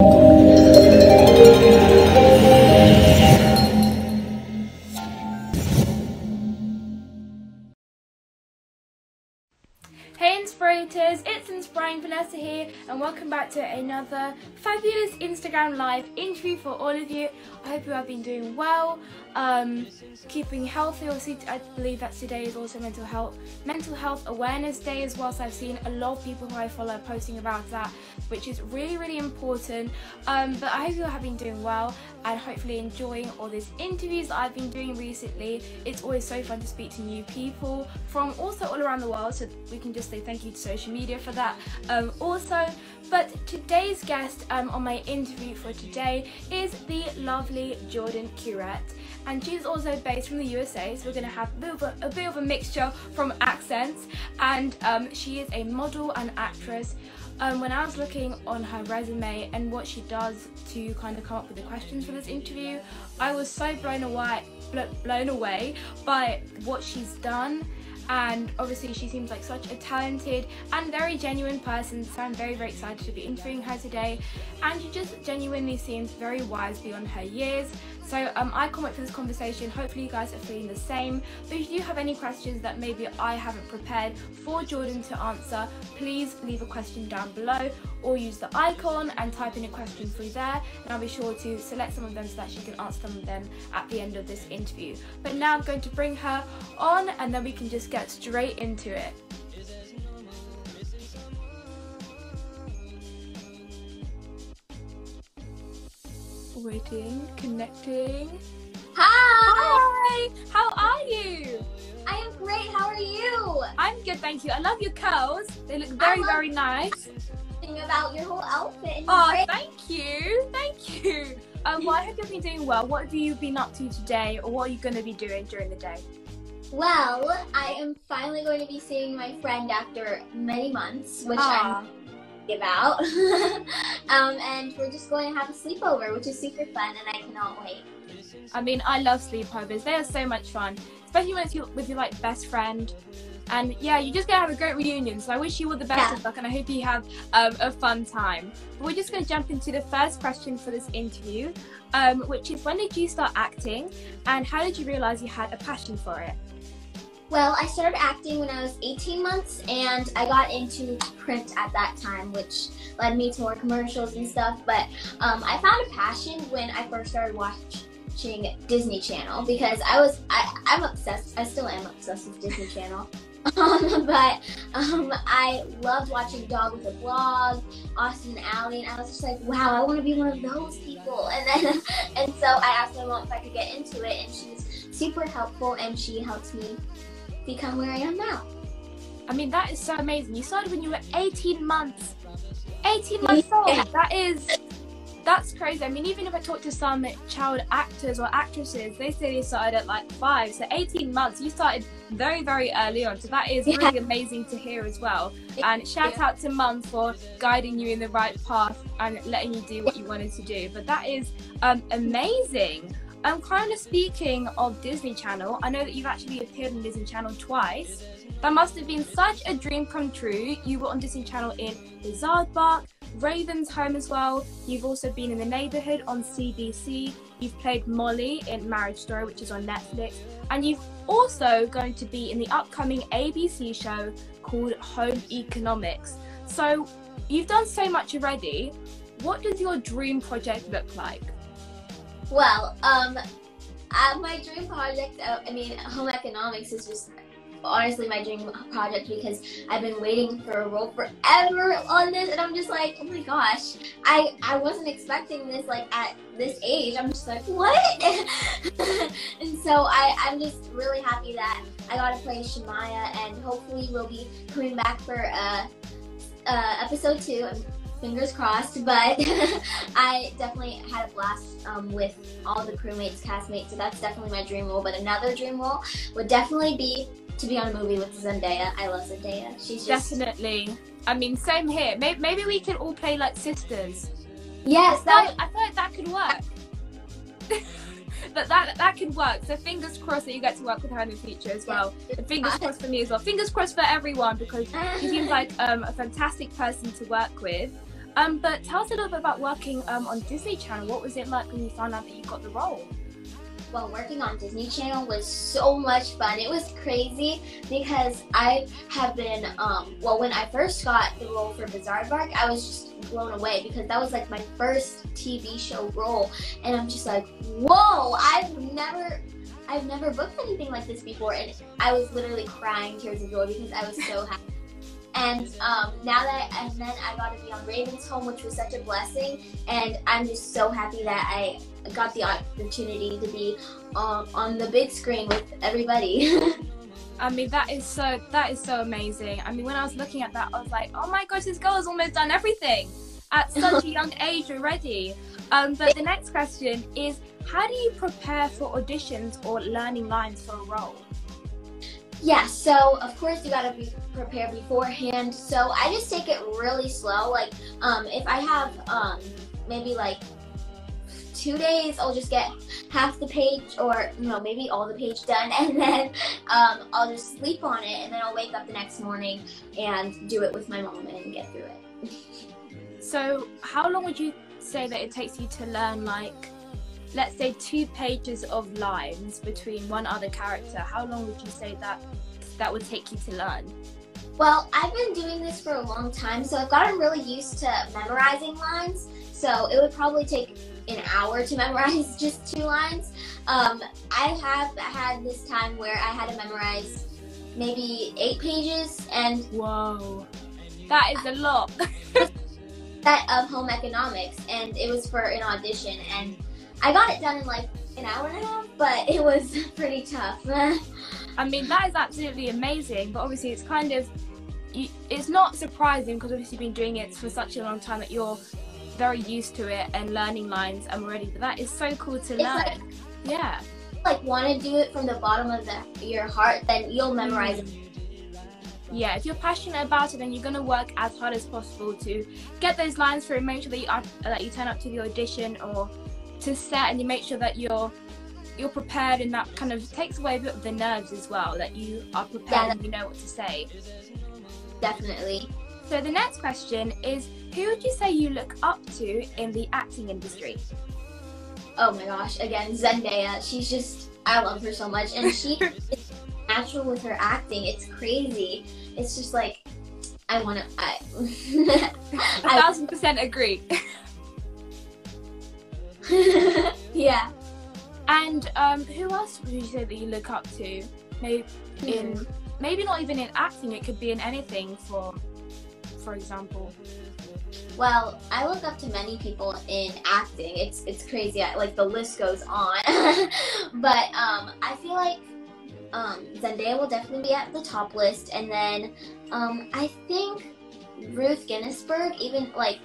Hey Inspirators, it's Inspiring Vanessa here and welcome back to another fabulous Instagram live interview for all of you. I hope you have been doing well, um, keeping healthy. Obviously, I believe that today is also mental health mental health awareness day as well. So I've seen a lot of people who I follow posting about that, which is really really important. Um, but I hope you have been doing well and hopefully enjoying all these interviews that I've been doing recently. It's always so fun to speak to new people from also all around the world. So we can just say thank you to social media for that. Um, also, but today's guest um, on my interview for today is the lovely Jordyn Curet and she's also based from the USA so we're going to have a bit, of a, a bit of a mixture from accents. And um, she is a model and actress. Um, when I was looking on her resume and what she does to kind of come up with the questions for this interview, I was so blown away, blown away by what she's done and obviously she seems like such a talented and very genuine person so I'm very very excited to be interviewing her today. And she just genuinely seems very wise beyond her years so um, I can't wait for this conversation. Hopefully you guys are feeling the same. But if you have any questions that maybe I haven't prepared for Jordyn to answer please leave a question down below or use the icon and type in a question through there. And I'll be sure to select some of them so that she can answer some of them at the end of this interview. But now I'm going to bring her on and then we can just get get straight into it. Waiting, connecting. Hi! Hi! How are you? I am great. How are you? I'm good, thank you. I love your curls. They look very, very nice. About your whole outfit. oh, great. thank you. Thank you. Um, well, I hope you've been doing well. What have you been up to today, or what are you going to be doing during the day? Well, I am finally going to be seeing my friend after many months, which Aww. I'm about. um, and we're just going to have a sleepover, which is super fun, and I cannot wait. I mean, I love sleepovers. They are so much fun, especially when it's your, with your like best friend. And yeah, you're just gonna have a great reunion. So I wish you all the best yeah. of luck, and I hope you have um, a fun time. But we're just gonna jump into the first question for this interview, um, which is when did you start acting, and how did you realize you had a passion for it? Well, I started acting when I was 18 months and I got into print at that time, which led me to more commercials and stuff. But um, I found a passion when I first started watching Disney Channel because I was, I, I'm obsessed, I still am obsessed with Disney Channel. Um, but um, I loved watching Dog with a Blog, Austin and Ally, and I was just like, wow, I want to be one of those people. And then, and so I asked my mom if I could get into it, and she was super helpful, and she helped me become where I am now. I mean, that is so amazing. You started when you were 18 months. 18 months old. That is, that's crazy. I mean, even if I talk to some child actors or actresses, they say they started at like five. So 18 months, you started very, very early on. So that is really amazing to hear as well. And shout out to mum for guiding you in the right path and letting you do what you wanted to do. But that is um, amazing. I'm kind of speaking of Disney Channel. I know that you've actually appeared on Disney Channel twice. That must have been such a dream come true. You were on Disney Channel in The Bark, Raven's Home as well. You've also been in The Neighborhood on CBS. You've played Molly in Marriage Story, which is on Netflix. And you've also going to be in the upcoming ABC show called Home Economics. So you've done so much already. What does your dream project look like? Well, um, uh, my dream project, uh, I mean, home economics is just honestly my dream project because I've been waiting for a role forever on this and I'm just like, oh my gosh, I, I wasn't expecting this like at this age. I'm just like, what? and so I, I'm just really happy that I got to play Shemaya and hopefully we'll be coming back for uh, uh, episode two fingers crossed. But I definitely had a blast um, with all the crewmates, castmates. So that's definitely my dream role. But another dream role would definitely be to be on a movie with Zendaya. I love Zendaya. She's just definitely. I mean, same here. Maybe, maybe we can all play like sisters. Yes, I thought, I thought that could work. that, that that can work. So fingers crossed that you get to work with her in the future as well. And fingers crossed for me as well. Fingers crossed for everyone because she seems like um, a fantastic person to work with. Um, but tell us a little bit about working um, on Disney Channel. What was it like when you found out that you got the role? Well, working on Disney Channel was so much fun. It was crazy because I have been, um, well, when I first got the role for Bizaardvark, I was just blown away because that was like my first TV show role. And I'm just like, whoa, I've never, I've never booked anything like this before. And I was literally crying tears of joy because I was so happy. And um, now that, and then I got to be on Raven's Home, which was such a blessing. And I'm just so happy that I got the opportunity to be um, on the big screen with everybody. I mean, that is so that is so amazing. I mean, when I was looking at that, I was like, oh my gosh, this girl has almost done everything at such a young age already. Um, but the next question is, how do you prepare for auditions or learning lines for a role? Yeah, so of course you gotta be prepared beforehand. So I just take it really slow. Like, um, if I have um, maybe like two days, I'll just get half the page or you know maybe all the page done, and then um, I'll just sleep on it, and then I'll wake up the next morning and do it with my mom and get through it. So, how long would you say that it takes you to learn like? Let's say two pages of lines between one other character how long would you say that that would take you to learn? Well i've been doing this for a long time so i've gotten really used to memorizing lines. So it would probably take an hour to memorize just two lines. Um, i have had this time where i had to memorize maybe eight pages and whoa. That is a lot. That of home economics and it was for an audition and I got it done in like an hour and a half, but it was pretty tough. I mean, that is absolutely amazing, but obviously it's kind of, it's not surprising because obviously you've been doing it for such a long time that you're very used to it and learning lines and already, but that is so cool to learn. Like, yeah. Like want to do it from the bottom of the, your heart, then you'll memorize it yeah, if you're passionate about it, then you're gonna work as hard as possible to get those lines through. Make sure that you are, that you turn up to the audition or to set and you make sure that you're you're prepared and that kind of takes away a bit of the nerves as well that you are prepared yeah, and you know what to say. Definitely. So the next question is who would you say you look up to in the acting industry? Oh my gosh again zendaya. She's just i love her so much. And she is natural with her acting. It's crazy. It's just like i want to i a thousand percent agree yeah. And um, who else would you say that you look up to? Maybe in hmm. maybe not even in acting. It could be in anything. For for example. Well, I look up to many people in acting. It's it's crazy. Like the list goes on. but um, I feel like um, Zendaya will definitely be at the top list, and then um, I think Ruth Ginsburg, even like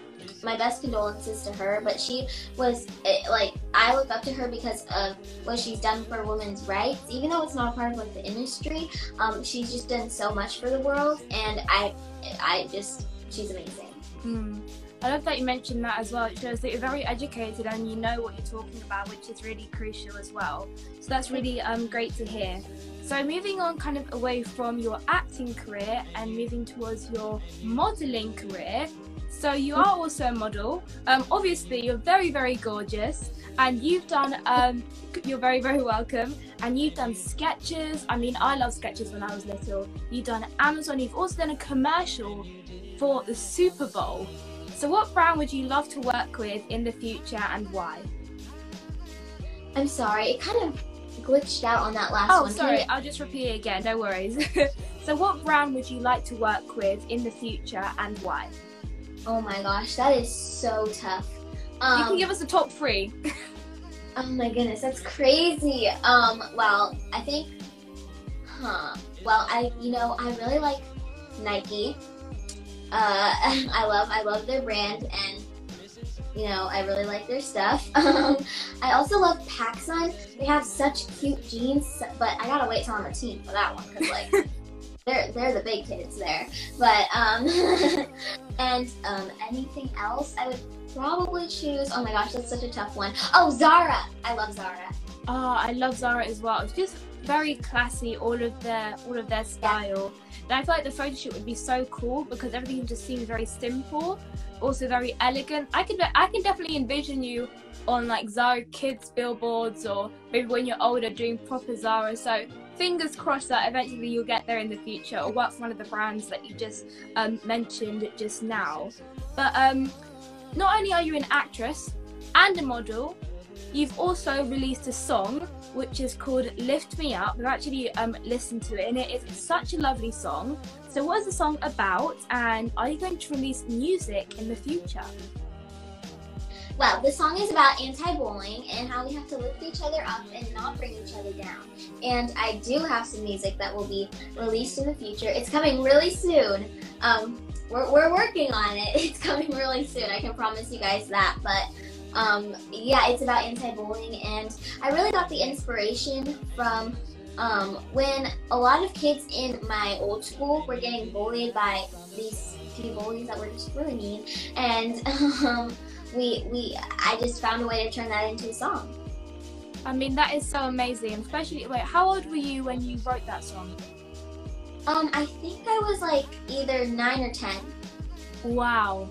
my best condolences to her, but she was eh, like I look up to her because of what she's done for women's rights. Even though it's not part of like the industry, um, she's just done so much for the world, and I, I just she's amazing. Hmm. I love that you mentioned that as well. It shows that you're very educated and you know what you're talking about, which is really crucial as well. So that's really um, great to hear. So moving on kind of away from your acting career and moving towards your modeling career, so you are also a model. Um, obviously, you're very, very gorgeous, and you've done. Um, you're very, very welcome. And you've done sketches. I mean, I love sketches when I was little. You've done Amazon. You've also done a commercial for the Super Bowl. So, what brand would you love to work with in the future, and why? I'm sorry, it kind of glitched out on that last oh, one. Oh, sorry, I'll just repeat it again. No worries. so, what brand would you like to work with in the future, and why? Oh my gosh, that is so tough. Um, you can um, give us a top three. oh my goodness, that's crazy. Um, well, I think, huh? Well, I, you know, I really like Nike. Uh, I love, I love their brand, and you know, I really like their stuff. Um, I also love PacSun. They have such cute jeans, but I gotta wait till I'm a teen for that one because like. They're they're the big kids there. But um, and um, anything else, I would probably choose. Oh my gosh, that's such a tough one. Oh, Zara. I love Zara. Oh, I love Zara as well. It's just very classy. All of their all of their style. Yeah. And I feel like the photo shoot would be so cool because everything just seems very simple. also very elegant. I could I can definitely envision you on like Zara kids billboards or maybe when you're older doing proper Zara. So fingers crossed that eventually you'll get there in the future or work for one of the brands that you just um, mentioned just now. But um, not only are you an actress and a model, you've also released a song which is called Lift Me Up. We've actually um, listened to it and it is such a lovely song. So, what is the song about, and are you going to release music in the future? Well, the song is about anti-bullying and how we have to lift each other up and not bring each other down. And I do have some music that will be released in the future. It's coming really soon. Um, we're, we're working on it. It's coming really soon. I can promise you guys that. But um, yeah, it's about anti-bullying, and I really got the inspiration from um, when a lot of kids in my old school were getting bullied by these few bullies that were just really mean, and um, we we I just found a way to turn that into a song. I mean, that is so amazing, especially wait, how old were you when you wrote that song? Um, I think I was like either nine or ten. Wow.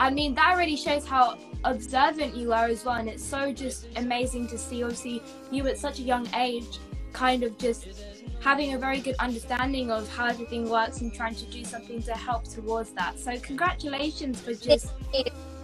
I mean, that really shows how observant you are as well, and it's so just amazing to see. Obviously, you at such a young age, kind of just having a very good understanding of how everything works and trying to do something to help towards that. So, congratulations for just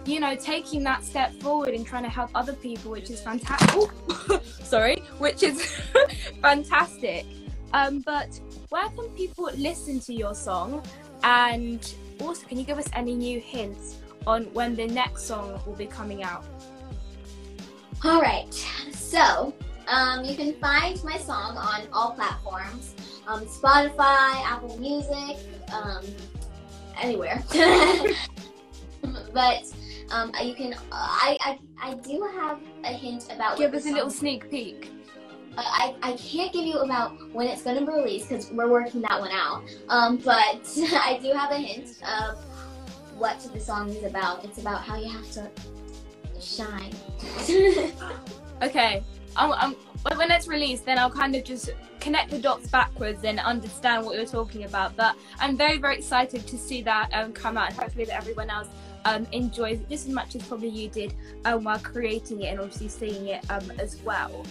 you know taking that step forward and trying to help other people, which is fantastic. sorry, which is fantastic. Um, but where can people listen to your song? And also, can you give us any new hints on when the next song will be coming out? All right. So, um, you can find my song on all platforms um, Spotify, Apple Music, um, anywhere. but um, you can, I, I, I do have a hint about. Give us a little sneak peek. I, I can't give you about when it's going to be released because we're working that one out. Um, but I do have a hint of what the song is about. It's about how you have to shine. okay. I'm, I'm, when it's released, then I'll kind of just connect the dots backwards and understand what you're talking about. But I'm very, very excited to see that um, come out and hopefully that everyone else um, enjoys it just as much as probably you did um, while creating it and obviously seeing it um, as well.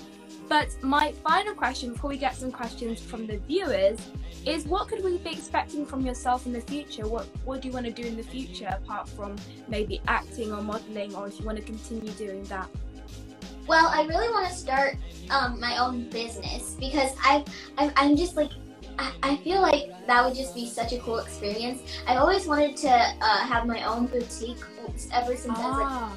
But my final question before we get some questions from the viewers is what could we be expecting from yourself in the future? What what do you want to do in the future apart from maybe acting or modeling or if you want to continue doing that? Well, I really want to start um, my own business because I, I I'm just like I, I feel like that would just be such a cool experience. I've always wanted to uh, have my own boutique ever since ah. I was like ah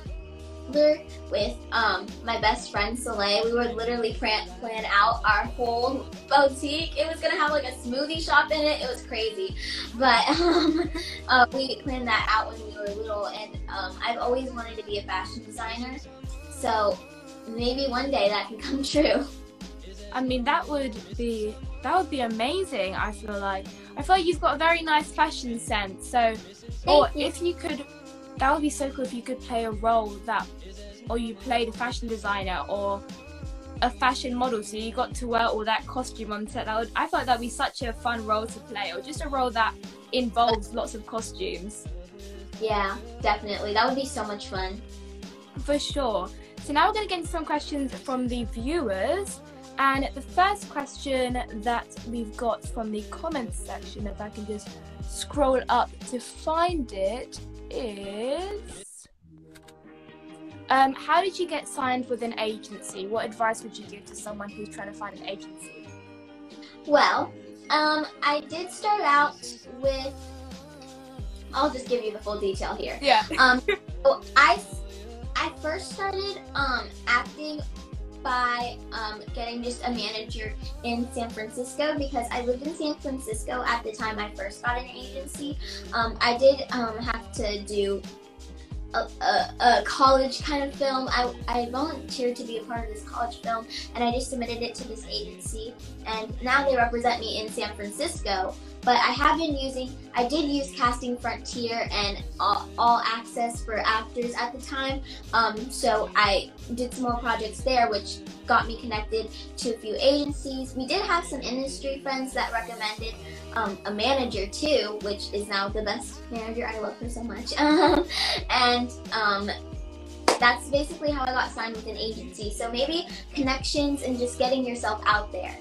with um, my best friend Soleil. We would literally plan, plan out our whole boutique. It was gonna have like a smoothie shop in it. It was crazy, but um, uh, we planned that out when we were little. And um, I've always wanted to be a fashion designer, so maybe one day that can come true. I mean, that would be that would be amazing. I feel like I feel like you've got a very nice fashion sense. So, Thank or you. if you could that would be so cool if you could play a role that, or you played a fashion designer or a fashion model, so you got to wear all that costume on set. That would, I thought that'd be such a fun role to play, or just a role that involves lots of costumes. Yeah, definitely. That would be so much fun. For sure. So now we're going to get into some questions from the viewers. And the first question that we've got from the comments section, if I can just scroll up to find it, is um, how did you get signed with an agency? What advice would you give to someone who's trying to find an agency? Well, um, I did start out with. I'll just give you the full detail here. Yeah. Um, so I, I first started um, acting by um, getting just a manager in San Francisco because I lived in San Francisco at the time I first got an agency. Um, I did um, have to do a, a, a, college kind of film. I, I volunteered to be a part of this college film and I just submitted it to this agency and now they represent me in San Francisco. But I have been using. I did use Casting Frontier and All, All Access for actors at the time. Um, so I did some more projects there, which got me connected to a few agencies. We did have some industry friends that recommended um, a manager too, which is now the best manager. I love her so much. and um, that's basically how I got signed with an agency. So maybe connections and just getting yourself out there.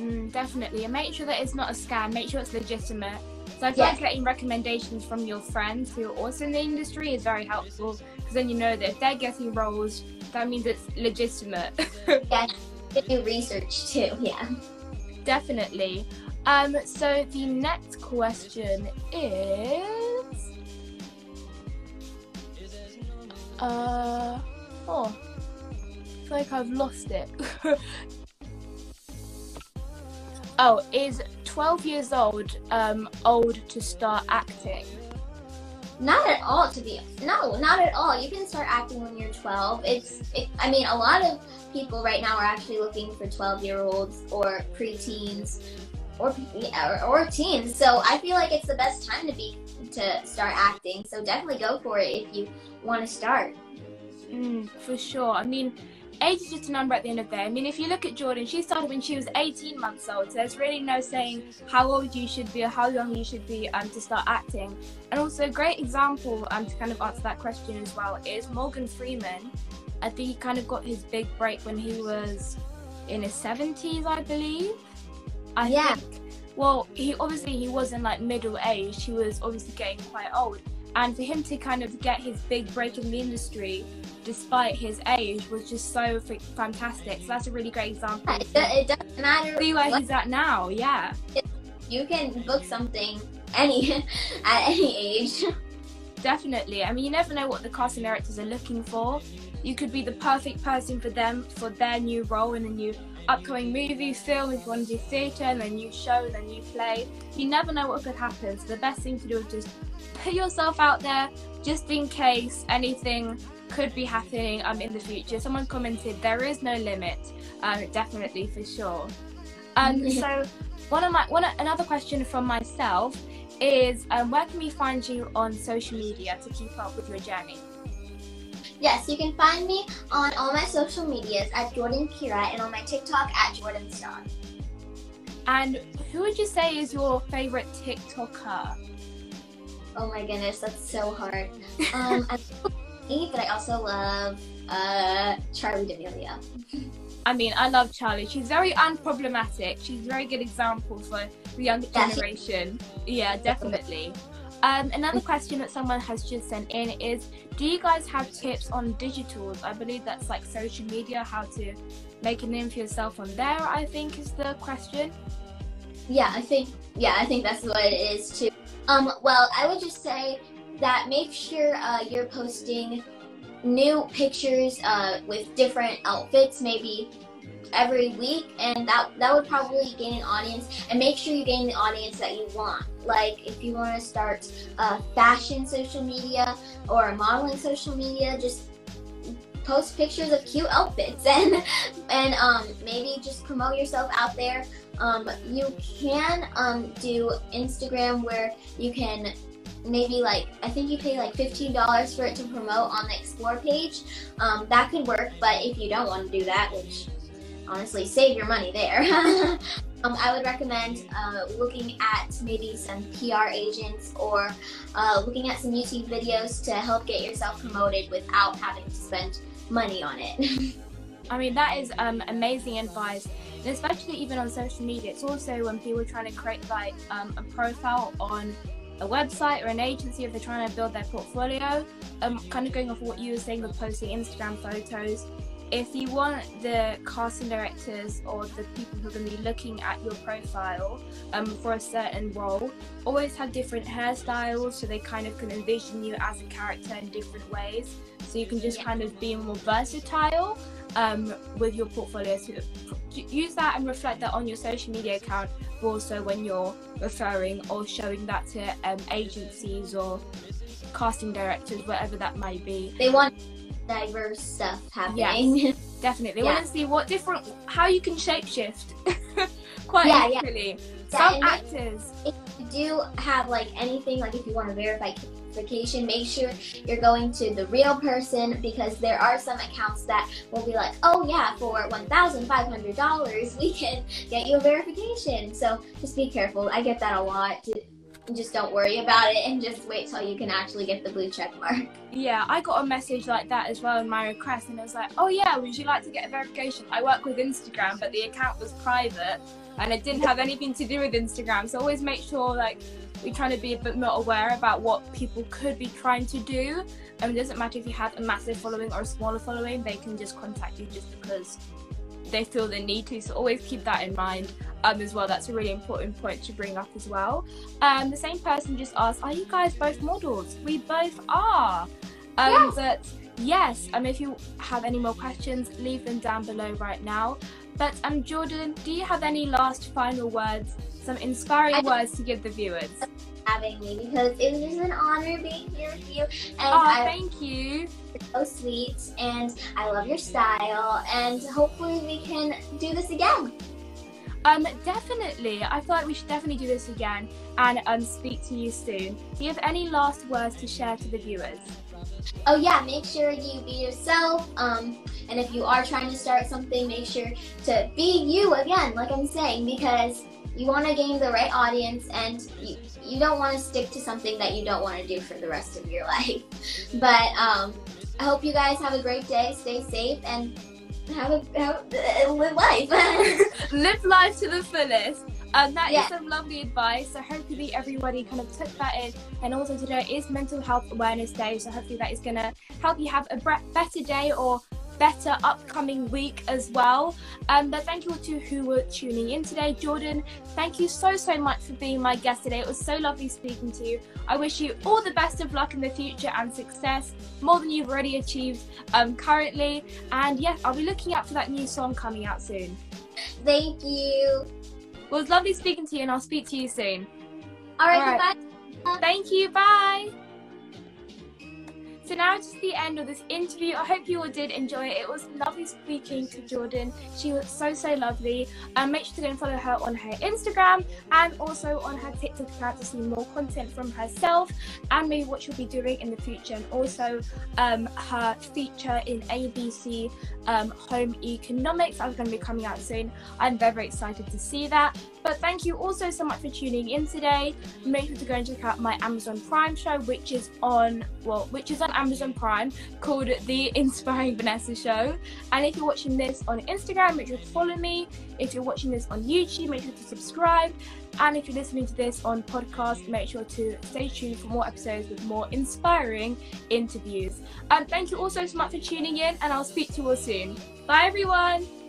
Mm, definitely, and make sure that it's not a scam. Make sure it's legitimate. So I feel Yes. like getting recommendations from your friends who are also in the industry is very helpful because then you know that if they're getting roles, that means it's legitimate. Yeah, do research too. Yeah. Definitely. Um, so the next question is uh oh I feel like I've lost it. oh, is twelve years old um old to start acting? Not at all, to be no, not at all. You can start acting when you're 12. It's, it, I mean, a lot of people right now are actually looking for 12 year olds or preteens, or or, or teens. So I feel like it's the best time to be to start acting. So definitely go for it if you want to start. Mm, for sure. I mean, age is just a number at the end of the day. I mean, if you look at Jordyn, she started when she was 18 months old. So there's really no saying how old you should be or how young you should be um, to start acting. And also, a great example um, to kind of answer that question as well is Morgan Freeman. I think he kind of got his big break when he was in his 70s, I believe. I Yeah. think. Well, he obviously he wasn't like middle aged. He was obviously getting quite old. And for him to kind of get his big break in the industry, despite his age, was just so f- fantastic. So that's a really great example. It, it doesn't matter. See where what- he's at now. Yeah, You can book something any at any age. definitely. I mean, you never know what the casting directors are looking for. You could be the perfect person for them for their new role in a new upcoming movie, film, if you want to do theatre, and a new show, a new play. You never know what could happen. So the best thing to do is just put yourself out there, just in case anything could be happening um in the future. Someone commented there is no limit. Um, definitely for sure. Um, so one of my one another question from myself is um, where can we find you on social media to keep up with your journey? Yes, you can find me on all my social medias at Jordan Kira and on my TikTok at Jordan Star. And who would you say is your favorite TikToker? Oh my goodness, that's so hard. Um, I but I also love uh, Charli D'Amelio. I mean, I love Charli. She's very unproblematic. She's a very good example for the younger generation. Yeah, definitely. Um, another question that someone has just sent in is Do you guys have tips on digitals? I believe that's like social media, how to make a name for yourself on there, I think is the question. Yeah, I think yeah, I think that's what it is too. Um, well, I would just say that make sure uh, you're posting new pictures uh, with different outfits, maybe every week, and that that would probably gain an audience. And make sure you gain the audience that you want. Like if you want to start uh, fashion social media or modeling social media, just post pictures of cute outfits and and um, maybe just promote yourself out there um, you can um, do Instagram where you can maybe like I think you pay like fifteen dollars for it to promote on the explore page. Um, that could work, but if you don't want to do that, which honestly save your money there. um, I would recommend uh, looking at maybe some PR agents or uh, looking at some YouTube videos to help get yourself promoted without having to spend money on it. I mean, that is um, amazing advice, and especially even on social media. It's also when people are trying to create like um, a profile on a website or an agency if they're trying to build their portfolio. Um, kind of going off what you were saying with posting Instagram photos. If you want the casting directors or the people who are going to be looking at your profile um, for a certain role, always have different hairstyles so they kind of can envision you as a character in different ways. So you can just kind of be more versatile um, with your portfolio. So use that and reflect that on your social media account, but also when you're referring or showing that to um, agencies or casting directors, whatever that might be. they want diverse stuff happening. Definitely, Yeah. want to see what different, how you can shapeshift quite Yeah, yeah. Some actors. if you do have like anything like if you want to verify verification make sure you're going to the real person because there are some accounts that will be like oh yeah for $1500 we can get you a verification. So just be careful. I get that a lot. Just don't worry about it and just wait till you can actually get the blue check mark. Yeah, I got a message like that as well in my request, and it was like, "Oh yeah, would you like to get a verification?" I work with Instagram, but the account was private, and it didn't have anything to do with Instagram. So always make sure like we try to be a bit more aware about what people could be trying to do. And it doesn't matter if you have a massive following or a smaller following; they can just contact you just because they feel they need to. So always keep that in mind um, as well. That's a really important point to bring up as well. Um, the same person just asked, "Are you guys both models?" We both are. Um, Yes. But yes, um, if you have any more questions, leave them down below right now. But um, Jordyn, do you have any last final words, some inspiring I- words to give the viewers? having me because it was just an honor being here with you and Oh, I thank you. so sweet and I love your style and hopefully we can do this again. Um, definitely. I feel like we should definitely do this again and um, speak to you soon. Do you have any last words to share to the viewers? Oh yeah, make sure you be yourself. Um, and if you are trying to start something, make sure to be you again, like I'm saying, because you want to gain the right audience and you, you don't want to stick to something that you don't want to do for the rest of your life. But um, I hope you guys have a great day, stay safe, and have a have, uh, live life. Live life to the fullest. Um, that is Yeah. some lovely advice. So hopefully everybody kind of took that in. And also today is Mental Health Awareness Day. So hopefully that is going to help you have a better day or better upcoming week as well. Um, but thank you all to who were tuning in today. Jordyn, thank you so, so much for being my guest today. It was so lovely speaking to you. I wish you all the best of luck in the future and success, more than you've already achieved um, currently. And yes, I'll be looking out for that new song coming out soon. Thank you. Well, it was lovely speaking to you, and I'll speak to you soon. All right, All right. Thank you. Bye. So now it's the end of this interview. I hope you all did enjoy it. It was lovely speaking to Jordyn. She was so so lovely. Um, make sure to go and follow her on her Instagram and also on her TikTok account to see more content from herself and maybe what she'll be doing in the future and also um, her feature in ABC um, Home Economics. That's going to be coming out soon. I'm very very excited to see that. But thank you also so much for tuning in today. Make sure to go and check out my Amazon Prime show, which is on well, which is on Amazon Prime, called The Inspiring Vanessa Show. And if you're watching this on Instagram, make sure to follow me. If you're watching this on YouTube, make sure to subscribe. And if you're listening to this on podcast, make sure to stay tuned for more episodes with more inspiring interviews. And thank you also so much for tuning in, and I'll speak to you all soon. Bye, everyone.